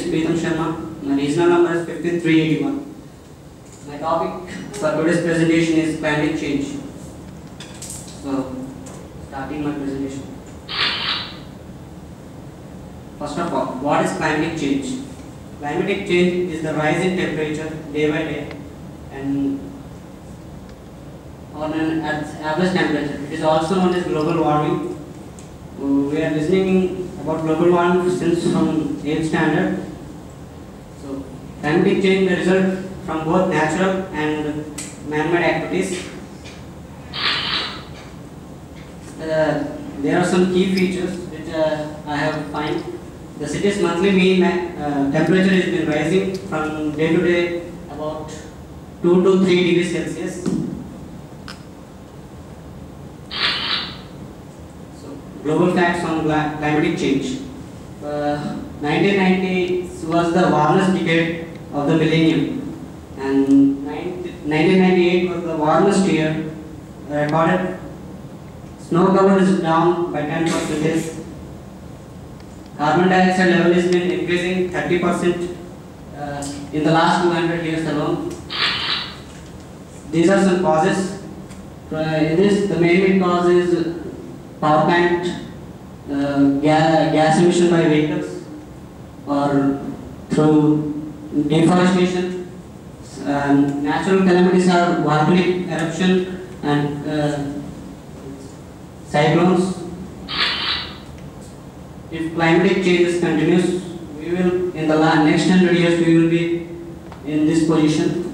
is Pritam Sharma. My regional number is 50381. My topic for today's presentation is climate change. So, starting my presentation. First of all, what is climate change? Climatic change is the rise in temperature day by day and on an average temperature. It is also known as global warming. Uh, We are listening about global warming since from 8th standard. So, climatic change the result from both natural and man-made activities. Uh, there are some key features which uh, I have find. The city's monthly mean uh, temperature has been rising from day to day about 2 to 3 degrees Celsius. So, global facts on climatic change. Uh, 1990 was the warmest decade of the millennium, and 1998 was the warmest year recorded. Snow cover is down by 10 percent. Carbon dioxide level has been increasing 30 percent uh, in the last 200 years alone. These are some causes. Uh, in this, the main cause is power plant, uh, ga- gas emission by vehicles, or through deforestation. Um, natural calamities are volcanic eruption and uh, cyclones. If climatic changes continues, we will in the next hundred years we will be in this position.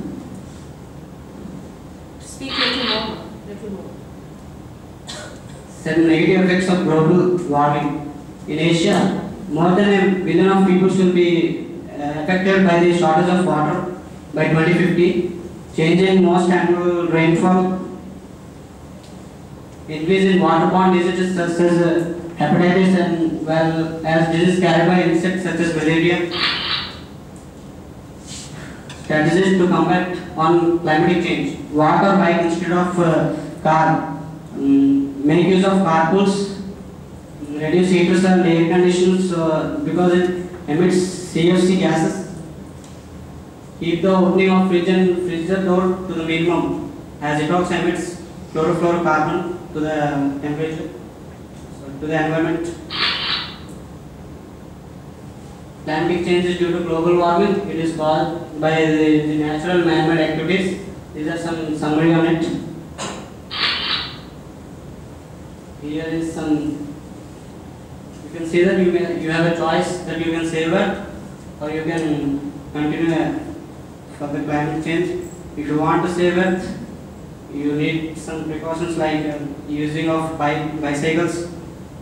Speak little more, little more. Some negative effects of global warming. In Asia, more than a billion of people will be affected by the shortage of water by 2050, change in most annual rainfall, increase in waterborne diseases such as uh, hepatitis and well as diseases carried by insects such as malaria. Strategies to combat on climatic change. Walk or bike instead of uh, car. Mm, make use of carpools. Reduce heaters and air conditioners uh, because it emits CFC gases. Keep the opening of fridge and freezer door to the minimum as it also emits chlorofluorocarbon to the um, temperature, so to the environment. Climatic change is due to global warming. It is caused by the, the natural man-made activities. These are some summary on it. Here is some. You can see that you can, you have a choice that you can save it or you can continue for the climate change. If you want to save it, you need some precautions like uh, using of bike, bicycles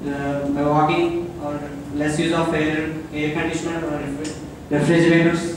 uh, by walking or less use of air, air conditioner or refrigerators.